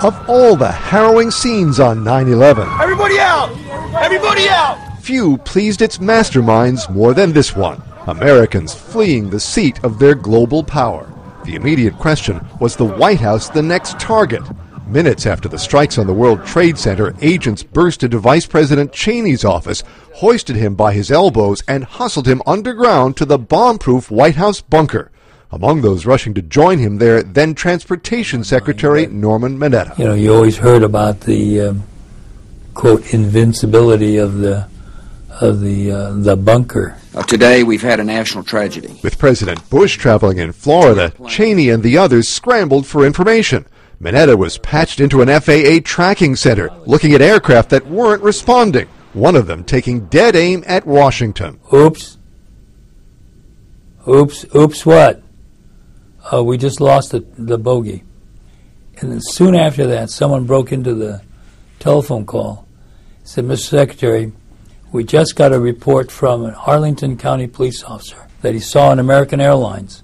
Of all the harrowing scenes on 9 11, Everybody out! Everybody out! few pleased its masterminds more than this one Americans fleeing the seat of their global power. The immediate question was the White House the next target? Minutes after the strikes on the World Trade Center, agents burst into Vice President Cheney's office, hoisted him by his elbows, and hustled him underground to the bomb proof White House bunker. Among those rushing to join him there, then Transportation Secretary Norman Mineta. You know, you always heard about the um, quote invincibility of the of the uh, the bunker. Uh, today, we've had a national tragedy. With President Bush traveling in Florida, Cheney and the others scrambled for information. Mineta was patched into an FAA tracking center, looking at aircraft that weren't responding, one of them taking dead aim at Washington. Oops. Oops. Oops. What? Uh, we just lost the, the bogey. And then soon after that, someone broke into the telephone call. Said, Mr. Secretary, we just got a report from an Arlington County police officer that he saw an American Airlines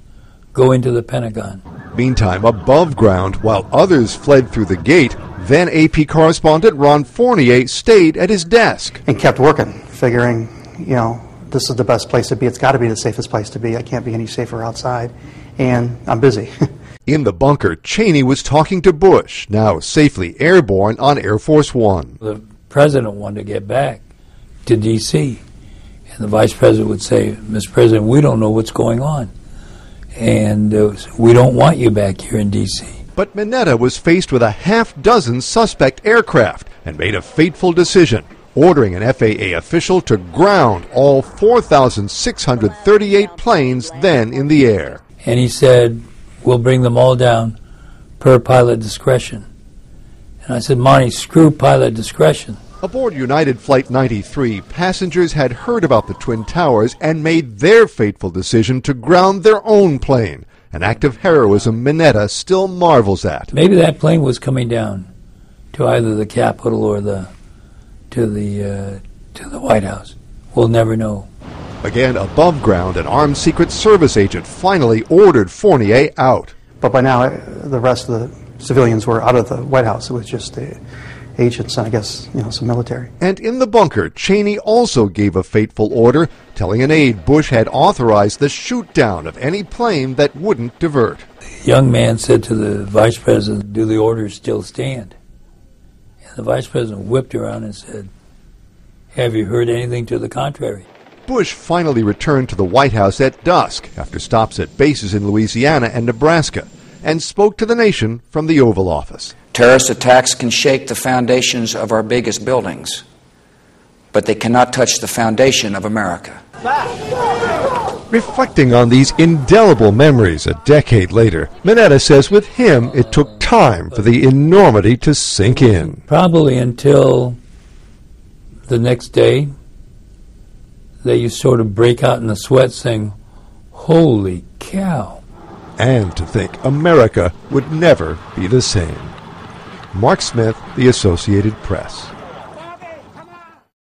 go into the Pentagon. Meantime, above ground, while others fled through the gate, then AP correspondent Ron Fournier stayed at his desk. and kept working, figuring, you know, this is the best place to be. It's got to be the safest place to be. I can't be any safer outside. And I'm busy. In the bunker, Cheney was talking to Bush, now safely airborne on Air Force One. The president wanted to get back to D.C. And the vice president would say, Mr. President, we don't know what's going on. And uh, we don't want you back here in D.C. But Mineta was faced with a half dozen suspect aircraft and made a fateful decision, ordering an FAA official to ground all 4,638 planes then in the air. And he said, We'll bring them all down per pilot discretion. And I said, Monte, screw pilot discretion. Aboard United Flight 93, passengers had heard about the Twin Towers and made their fateful decision to ground their own plane, an act of heroism Mineta still marvels at. Maybe that plane was coming down to either the Capitol or the to the uh, to the White House. We'll never know. Again, above ground, an armed Secret Service agent finally ordered Fournier out. but by now, the rest of the civilians were out of the White House. It was just the agents and I guess, you know, some military. And in the bunker, Cheney also gave a fateful order, telling an aide Bush had authorized the shoot down of any plane that wouldn't divert. The young man said to the vice president, Do the orders still stand? And the vice president whipped around and said, Have you heard anything to the contrary? Bush finally returned to the White House at dusk after stops at bases in Louisiana and Nebraska and spoke to the nation from the Oval Office. Terrorist attacks can shake the foundations of our biggest buildings, but they cannot touch the foundation of America. Reflecting on these indelible memories a decade later, Mineta says with him it took time for the enormity to sink in. Probably until the next day that you sort of break out in a sweat saying, Holy cow. And to think America would never be the same. Mark Smith, The Associated Press.